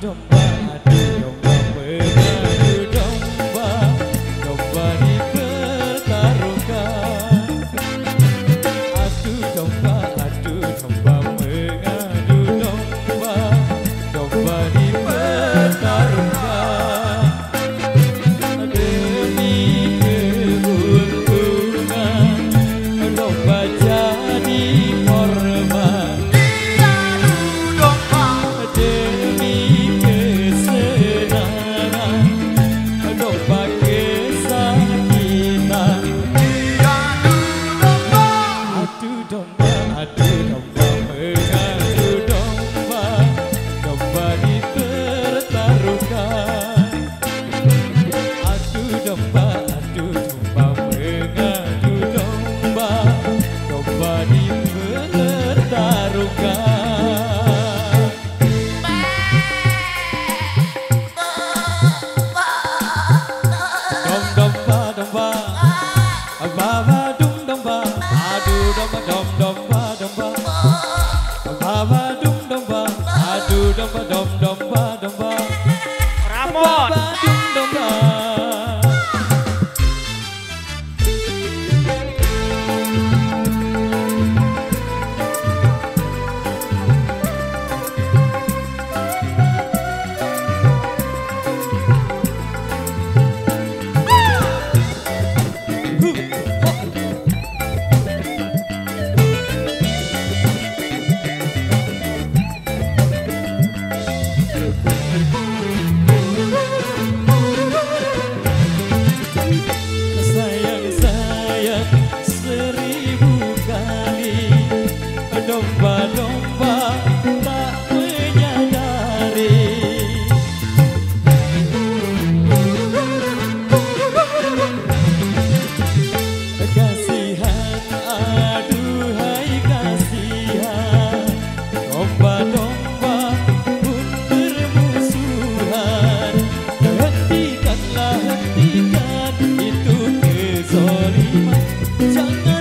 the moon. Domba, adu domba dom domba domba. Domba-domba tak menyadari. Kasihan aduhai kasihan. Domba-domba pun bermusuhan Hentikanlah hentikan itu kezoliman Janganlah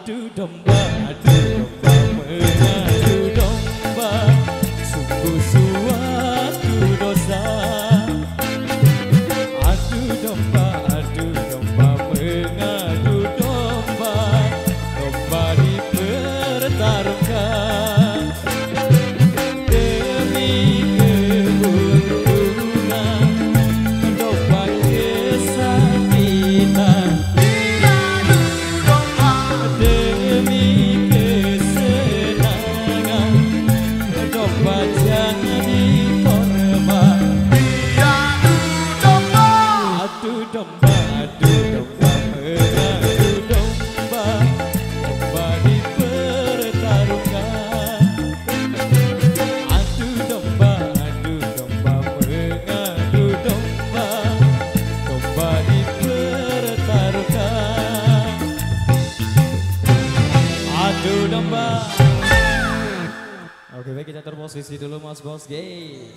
Adu domba, adu domba, mengadu domba. Sungguh suatu dosa. Adu domba, adu domba, mengadu domba. Domba dipertaruhkan Oke baik kita terposisi dulu mas bos. Gay